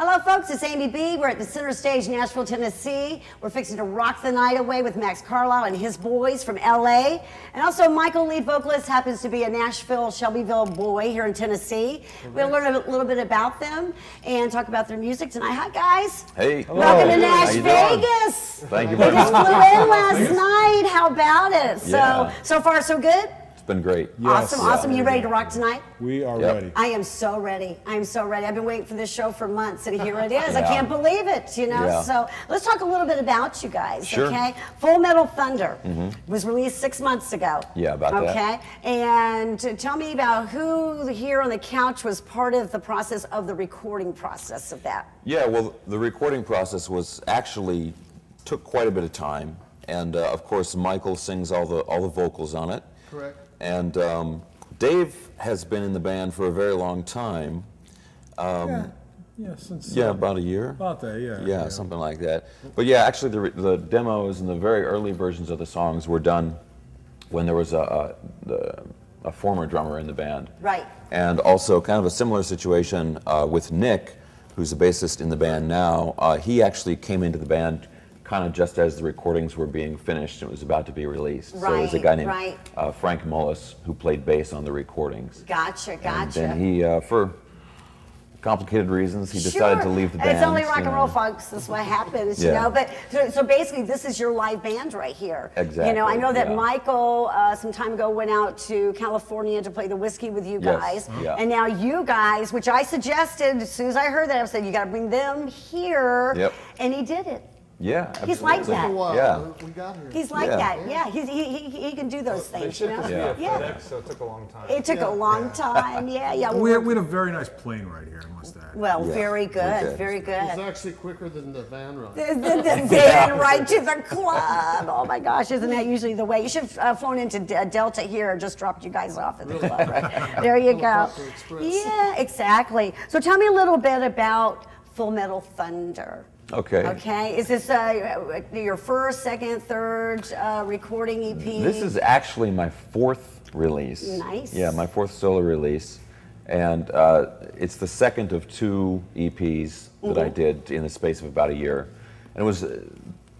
Hello, folks. It's Amey B. We're at the Center Stage, Nashville, Tennessee. We're fixing to rock the night away with Max Carlisle and his boys from LA. And also, Michael, lead vocalist, happens to be a Nashville, Shelbyville boy here in Tennessee. We'll learn a little bit about them and talk about their music tonight. Hi, guys. Hey. Welcome to How Nash? Vegas. Thank you very We very just flew in last night. How about it? So, so far, so good. It's been great. awesome, awesome. You ready to rock tonight? We are Yep. ready. I am so ready. I am so ready. I've been waiting for this show for months, and here it is. I can't believe it, you know? Yeah. So let's talk a little bit about you guys, Sure. Okay? Full Metal Thunder was released six months ago. Yeah, about that. Okay, and tell me about who here on the couch was part of the process of the recording process of that. Yeah, well, the recording process was actually took quite a bit of time, and uh, of course, Michael sings all the all the vocals on it. Correct. And um, Dave has been in the band for a very long time. yeah, yeah, since Yeah, uh, about a year. about that, yeah. Yeah, something like that. But yeah, actually, the, the demos and the very early versions of the songs were done when there was a, a, a former drummer in the band. Right. And also, kind of a similar situation uh, with Nick, who's the bassist in the band now. Uh, he actually came into the band kind of just as the recordings were being finished and it was about to be released. Right, so it was a guy named right. uh, Frank Mullis who played bass on the recordings. Gotcha, And gotcha. then he, uh, for complicated reasons, he decided to leave the band. It's only rock you and roll, know. folks. That's what happens, you Yeah. know. But so, so basically, this is your live band right here. Exactly, You know, I know that yeah. Michael uh, some time ago went out to California to play the whiskey with you guys, Yes, yeah. and now you guys, which I suggested as soon as I heard that, I said you got to bring them here, Yep. and he did it. Yeah, He's like that. Took a while. Yeah. We got here. He's like Yeah. that. Yeah, he's, he, he, he can do those They things. You know. Yeah. Yeah. FedEx, so it took a long time. It took Yeah. a long time. Yeah, yeah. We had, we had a very nice plane right here, I must add. well Yeah, very good, did. very good. It's actually quicker than the van ride. The, the, the van right to the club. Oh my gosh, isn't that usually the way? You should have uh, flown into D- Delta here and just dropped you guys off at the club. Right? There you go. Yeah, exactly. So tell me a little bit about Full Metal Thunder. Okay. Okay, is this uh, your first, second, third uh, recording EP? This is actually my fourth release. Nice. Yeah, my fourth solo release. And uh, it's the second of two EPs that Mm-hmm. I did in the space of about a year. And it was, uh,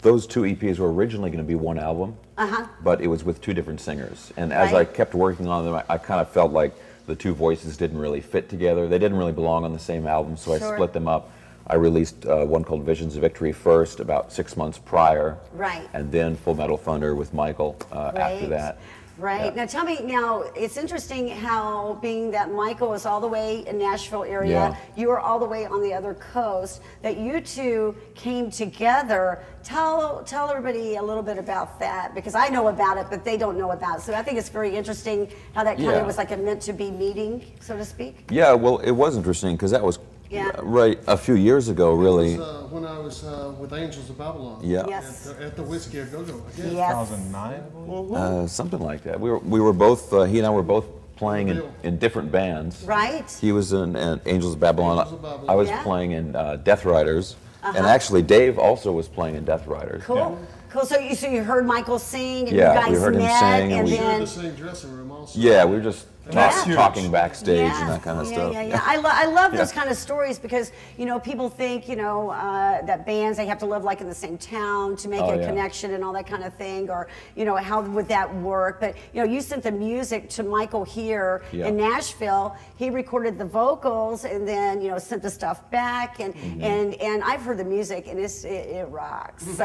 those two EPs were originally going to be one album, Uh-huh. but it was with two different singers. And as Right. I kept working on them, I, I kind of felt like the two voices didn't really fit together. They didn't really belong on the same album, so Sure. I split them up. I released uh, one called Visions of Victory first, about six months prior. Right. And then Full Metal Thunder with Michael uh, after Right. that. Right. Yeah. Now tell me, now it's interesting how being that Michael is all the way in Nashville area, Yeah. you are all the way on the other coast, that you two came together. Tell tell everybody a little bit about that because I know about it, but they don't know about it. So I think it's very interesting how that kind Yeah. of was like a meant to be meeting, so to speak. Yeah, well, it was interesting because that was Yeah. right a few years ago, really. It was, uh, when I was uh, with Angels of Babylon. Yeah. Yes. At the, at the Whiskey a Go Go. Yes. 2009, Uh, something like that. We were, we were both, uh, he and I were both playing in, in different bands. Right. He was in, in Angels of Babylon. Angels of Babylon. I was Yeah. playing in uh, Death Riders. -huh. And actually, Dave also was playing in Death Riders. Cool. Cool. So you so you heard Michael sing and Yeah, you guys we heard him met sing and and we- We shared then the same dressing room also. Yeah, we were just that's talk, huge. talking backstage Yeah, and that kind of yeah, stuff. Yeah, yeah, I, lo- I love those kind of stories because you know people think you know uh, that bands they have to live like in the same town to make Oh, a yeah. connection and all that kind of thing, or you know how would that work? But you know you sent the music to Michael here Yeah. in Nashville. He recorded the vocals and then you know sent the stuff back and Mm-hmm. and and I've heard the music and it's it, it rocks. So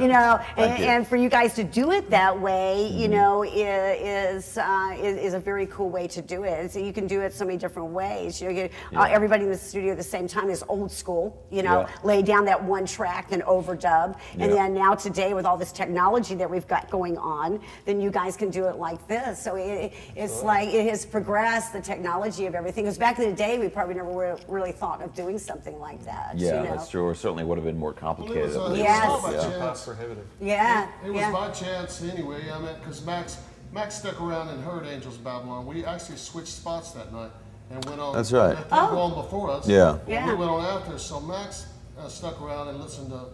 you know and, you. and for you guys to do it that way, you Mm-hmm. know, i- is, uh, is is a very cool way to do it. So you can do it so many different ways. You know, you- uh, everybody in the studio at the same time is old school. You know, Yeah. lay down that one track and overdub, and Yeah. then now today with all this technology that we've got going on, then you guys can do it like this. So it, it's like it has progressed the technology of everything. Because back in the day, we probably never re- really thought of doing something like that. Yeah, you know? that's true. Or certainly would have been more Well, it complicated. was, uh, at it was. Yes. all by Yeah. chance. Cost prohibitive. Yeah. It was yeah. by chance anyway. I mean, because Max Max stuck around and heard Angels of Babylon. We actually switched spots that night and went on. That's right. Let them on before us. Yeah. Yeah. We went on after. So Max uh, stuck around and listened to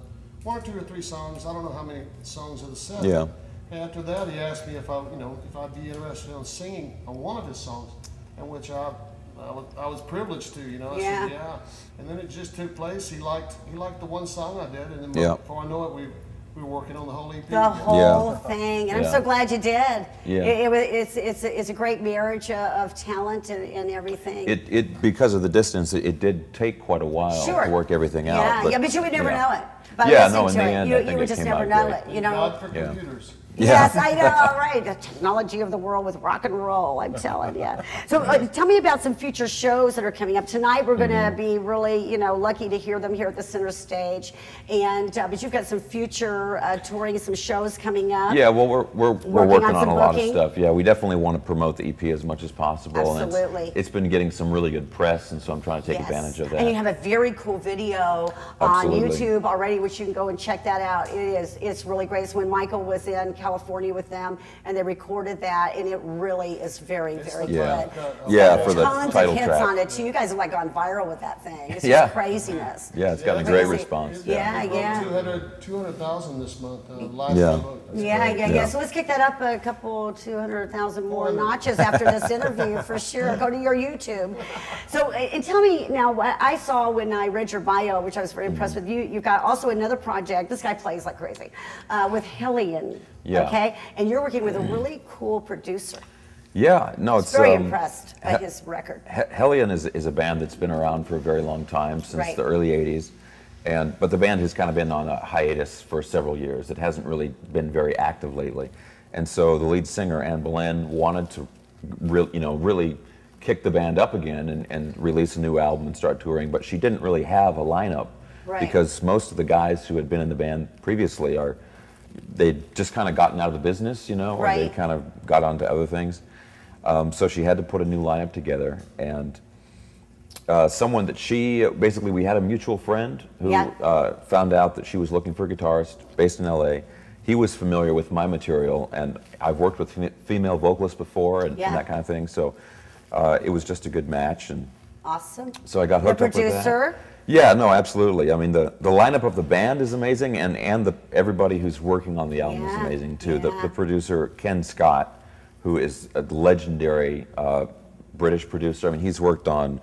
one or two or three songs. I don't know how many songs of the set. Yeah. After that, he asked me if I, you know, if I'd be interested in singing on one of his songs, in which I, I was, I was privileged to, you know. I Yeah. said, yeah. And then it just took place. He liked he liked the one song I did, and then Yeah. before I know it, we we were working on the whole EP. The together. whole thing, and I'm so glad you did. Yeah. It, it it's, it's, a- it's a great marriage of talent and, and everything. It, it because of the distance, it, it did take quite a while Sure. to work everything out. Yeah, yeah, but you would never yeah. know it. By Yeah, no, in to the it, end, you, I you would it just came never out know great. it. You know. God for Yeah. computers. Yes, I know. Right, the technology of the world with rock and roll. I'm telling you. So, uh, tell me about some future shows that are coming up tonight. We're going to Mm-hmm. be really, you know, lucky to hear them here at the center stage. And uh, but you've got some future uh, touring, some shows coming up. Yeah, well, we're, we're, we're Working working on on, a lot of stuff. Yeah, we definitely want to promote the EP as much as possible. And Absolutely. it's, it's been getting some really good press, and so I'm trying to take Yes. advantage of that. And you have a very cool video on YouTube already, which you can go and check that out. It is it's really great. It's when Michael was in California with them, and they recorded that, and it really is very, very yeah, good. yeah, Got for the tons title of hits track. on it too. You guys have like gone viral with that thing. It's Yeah. craziness. Yeah, it's gotten a great crazy. response. Yeah, We broke yeah. 200 200,000 this month. Uh, live Yeah. download. Yeah, yeah, yeah, Yeah. So let's kick that up a couple, 200,000 more More notches after this interview for sure. Go to your YouTube. So, and tell me now, what I saw when I read your bio, which I was very impressed Mm-hmm. with you, you've got also another project. This guy plays like crazy uh, with Hellion. Yeah. Okay? And you're working with a really cool producer. Yeah, no, it's Very um, impressed by He- his record. He- Hellion is, is a band that's been around for a very long time, since Right. the early 80s. And, but the band has kind of been on a hiatus for several years. It hasn't really been very active lately. And so the lead singer, Ann Boleyn, wanted to re- you know, really kick the band up again and, and release a new album and start touring. But she didn't really have a lineup Right. because most of the guys who had been in the band previously are, they'd just kind of gotten out of the business, you know, or they kind of got onto other things. Um, so she had to put a new lineup together, and uh, someone that she basically we had a mutual friend who Yeah. uh, found out that she was looking for a guitarist based in L.A. He was familiar with my material, and I've worked with fem- female vocalists before and, Yeah. and that kind of thing. So uh, it was just a good match, and Awesome. so I got The hooked up with producer? that. Yeah, no, absolutely. I mean, the, the lineup of the band is amazing, and, and the everybody who's working on the album is amazing too. The, yeah. the producer Ken Scott, who is a legendary uh, British producer. I mean, he's worked on,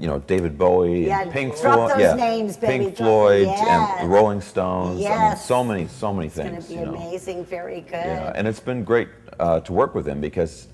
you know, David Bowie, Yeah, and Pink Floyd, yeah, names, Pink Floyd, yeah. and Rolling Stones. I mean, so many, so many It's going things. to be you know. amazing. Very good. Yeah, and it's been great uh, to work with him because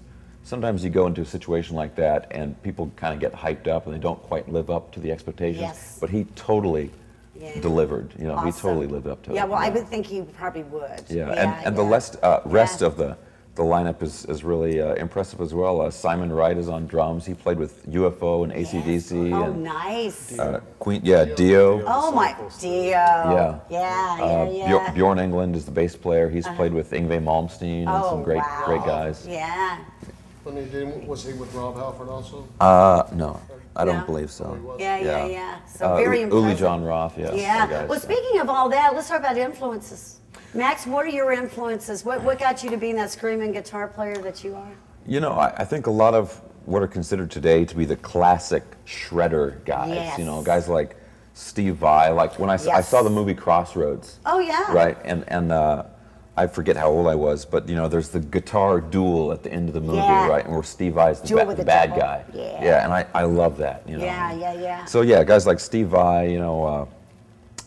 sometimes you go into a situation like that and people kind of get hyped up and they don't quite live up to the expectations. Yes. But he totally Yeah. delivered. You know, he totally lived up to it. Yeah, well, I would think he probably would. Yeah, and, and the rest, uh, rest Yeah. of the, the lineup is, is really uh, impressive as well. Uh, Simon Wright is on drums. He played with UFO and ACDC Oh, and nice. uh, Queen. Yeah, Dio. oh my, Dio. Yeah. Yeah, Uh, yeah, yeah. Bjorn Englen is the bass player. He's played with Yngwie Malmsteen and oh, some great, wow. great guys. Yeah. When he did, was he with Rob Halford also? Uh, no, I don't No? believe so. Yeah, yeah, Yeah. yeah. So Uh, very impressive. Uli John Roth, yes. Yeah. the guys, Well, so. speaking of all that, let's talk about influences. Max, what are your influences? What what got you to being that screaming guitar player that you are? You know, I, I think a lot of what are considered today to be the classic shredder guys. Yes. You know, guys like Steve Vai. Like when I, s- I Yes. I saw the movie Crossroads. Oh yeah. Right, and and uh, I forget how old I was, but you know, there's the guitar duel at the end of the movie, Yeah. right? And where Steve Vai's the, ba- the bad devil. guy. Yeah. Yeah, and I, I love that. You know. Yeah, yeah, yeah. So yeah, guys like Steve Vai, you know, uh,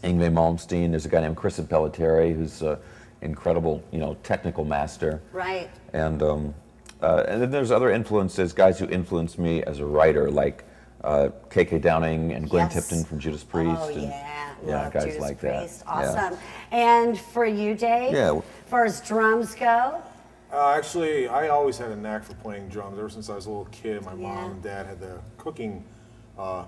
Yngwie Malmsteen. There's a guy named Chris Impellitteri who's an incredible, you know, technical master. Right. And um, uh, and then there's other influences, guys who influenced me as a writer, like uh, KK Downing and Glenn Yes. Tipton from Judas Priest. Oh and, yeah. Yeah, Love guys Judas like Priest. that. Yeah. Awesome. And for you, Dave? Yeah. Far as drums go? Uh, actually, I always had a knack for playing drums. Ever since I was a little kid, my Yeah. mom and dad had the cooking uh,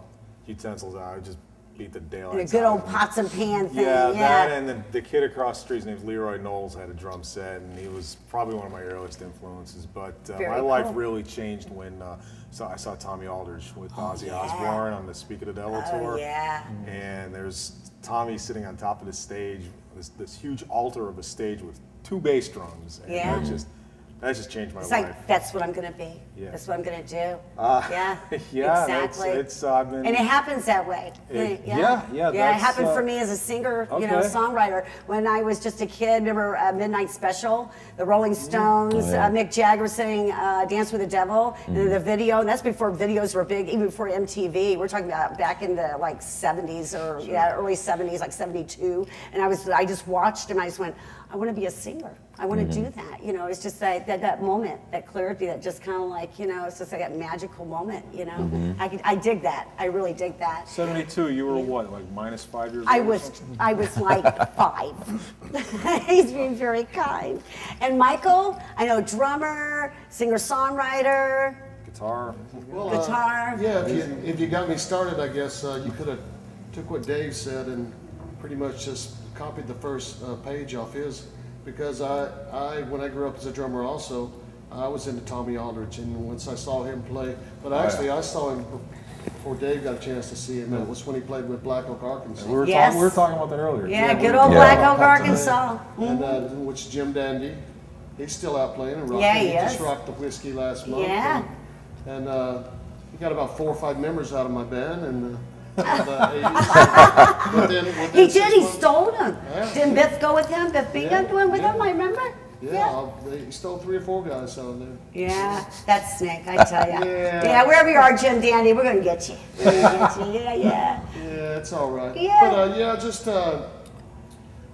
utensils out. I would just beat the daylights And a good old pots and pan thing. Yeah, Yeah. that and the, the kid across the street, his name's Leroy Knowles, had a drum set, and he was probably one of my earliest influences. But uh, my life really changed when uh, so I saw Tommy Aldridge with Ozzy yeah. Osbourne on the Speak of the Devil Oh, tour. yeah. And there's Tommy sitting on top of the stage, this, this huge altar of a stage with two bass drums. And Yeah. Just That just changed my It's life. like that's what I'm gonna be. Yeah. That's what I'm gonna do. Uh, yeah. yeah, Exactly. it's, uh, I've been- and it happens that way. It- yeah. yeah, yeah, Yeah, it that's, happened for uh, me as a singer, you know, songwriter. When I was just a kid, remember uh, Midnight Special, the Rolling Stones, Oh, yeah. uh, Mick Jagger sang uh, "Dance with the Devil," and Mm-hmm. the video. And that's before videos were big, even before MTV. We're talking about back in the like 70s or yeah, early 70s, like 72. And I was, I just watched and I just went, I want to be a singer. I want to do that. You know, it's just that, that that moment, that clarity, that just kind of like you know, it's just like that magical moment. You know, I could, I dig that. I really dig that. 72, you were what, like minus five years I old? or was? I was like five. He's being very kind. And Michael, I know drummer, singer songwriter, Guitar. Well, Guitar. Uh, yeah, if you, if you got me started, I guess uh, you could have took what Dave said and pretty much just copied the first uh, page off his. Because I, I, when I grew up as a drummer also, I was into Tommy Aldridge, and once I saw him play, but actually I saw him before Dave got a chance to see him. It was when he played with Black Oak, Arkansas. We were, Yes. talking, we were talking about that earlier. Yeah, we good old Black Oak, Yeah. Arkansas. And uh, which Jim Dandy, he's still out playing and rocking. Yeah, he just is. rocked the whiskey last month. Yeah. And, and uh, he got about four or five members out of my band, and. And, uh, within, within He did. He months- stole them. Yeah. Didn't Biff go with him? Biff beat Yeah, doing with yeah. him. I remember. Yeah, they, he stole three or four guys out there. Yeah, that's Snake, I tell you. Yeah. yeah, wherever you are, Jim Dandy, we're gonna get you. We're gonna get you. Yeah, yeah. Yeah, it's all right. Yeah. But uh, yeah, just uh,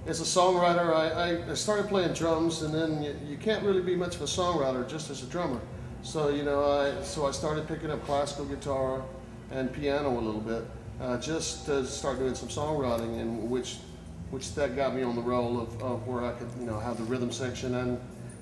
as a songwriter, I, I, I started playing drums, and then you, you can't really be much of a songwriter just as a drummer. So you know, I so I started picking up classical guitar and piano a little bit, uh, just to start doing some songwriting, and which which that got me on the roll of, of where I could you know have the rhythm section and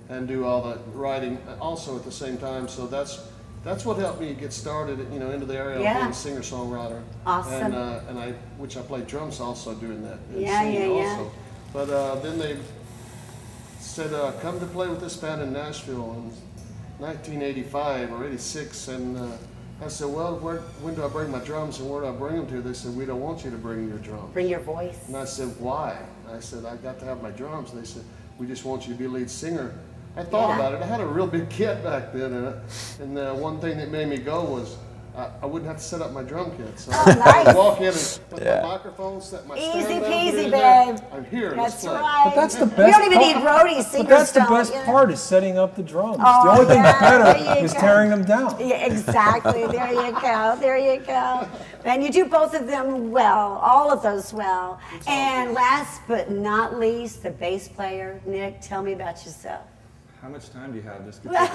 and do all the writing also at the same time. So that's that's what helped me get started, you know, into the area Yeah. of being a singer songwriter. Awesome. And, uh, and I, which I played drums also doing that. Yeah, yeah, yeah. But uh, then they said, uh, come to play with this band in Nashville in 1985 or 86. And uh, I said, well, where, when do I bring my drums and where do I bring them to? They said, we don't want you to bring your drums. Bring your voice. And I said, why? I said, I got to have my drums. And they said, we just want you to be lead singer. I thought Yeah. about it. I had a real big kit back then. And, and uh, one thing that made me go was I, I wouldn't have to set up my drum kit. So oh, I nice. would walk in and put Yeah. my microphone, set my Easy stand down, peasy, put it in there. babe. I'm here. That's right. But that's the We best don't even part. need roadies, But that's the best yeah. part is setting up the drums. Oh, the only thing yeah, there better is go. tearing them down. Yeah, exactly. There you go. There you go. And you do both of them well, all of those well. And last but not least, the bass player, Nick. Tell me about yourself. How much time do you have? Just keep going.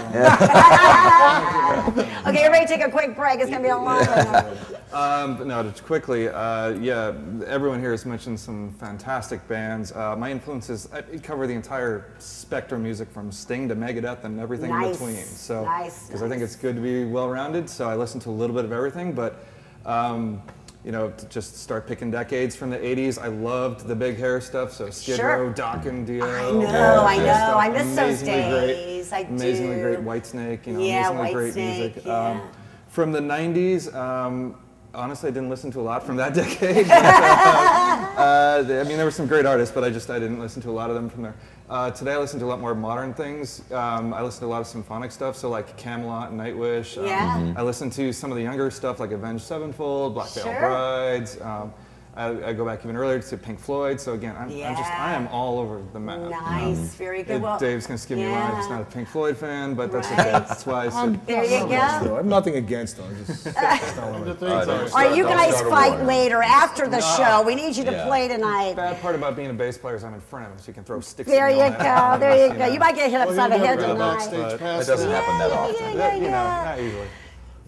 Okay, everybody take a quick break. It's going to be a long one. Um, but no, just quickly, uh, yeah, everyone here has mentioned some fantastic bands. Uh, my influences I cover the entire spectrum of music from Sting to Megadeth and everything Nice, in between. So, nice, because I think it's good to be well-rounded. So I listen to a little bit of everything, but. Um, you know, to just start picking decades from the 80s. I loved the big hair stuff, so Skid Sure. Row, Dokken Dio. I know, I know. stuff. I miss those Amazingly great- days. I amazingly do. great Whitesnake, you know, Yeah, amazingly great Whitesnake, music. yeah. Um, from the 90s, um, honestly, I didn't listen to a lot from that decade. but, uh, uh, I mean, there were some great artists, but I just I didn't listen to a lot of them from there. Uh, today, I listen to a lot more modern things. Um, I listen to a lot of symphonic stuff, so like Kamelot and Nightwish. Um, Yeah. I listen to some of the younger stuff like Avenged Sevenfold, Black Veil Sure. Brides. Um, I, I go back even earlier to Pink Floyd. So again, I'm, I'm just I am all over the map. Nice, very good. Uh, Well, Dave's gonna skip me a line. He's yeah. not a Pink Floyd fan, but that's Right. okay. That's why I said There you So, go. I have nothing against them. Just, just not one The of things Uh, are- don't All start- right, you guys fight later after the show. We need you to Yeah. play tonight. The bad part about being a bass player is I'm in front of him, so you can throw sticks. There at me you go. There you go. You might get hit Well, upside the head never go tonight. backstage But past That doesn't happen that often. yeah, You know, yeah. not usually.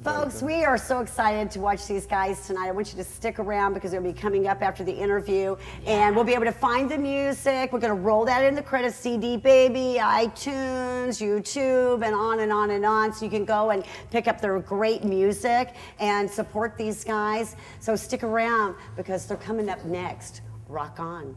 Folks, we are so excited to watch these guys tonight. I want you to stick around because they'll be coming up after the interview, and we'll be able to find the music. We're going to roll that in the credits, CD Baby, iTunes, YouTube, and on and on and on. So you can go and pick up their great music and support these guys. So stick around because they're coming up next. Rock on.